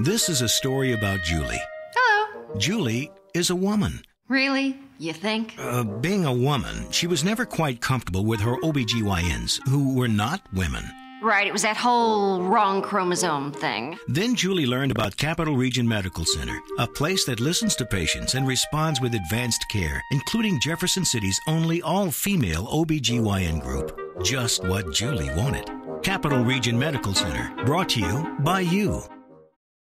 This is a story about Julie. Hello. Julie is a woman. Really? You think? Uh, being a woman, she was never quite comfortable with her OBGYNs, who were not women. Right, it was that whole wrong chromosome thing. Then Julie learned about Capital Region Medical Center, a place that listens to patients and responds with advanced care, including Jefferson City's only all female OBGYN group. Just what Julie wanted. Capital Region Medical Center, brought to you by you.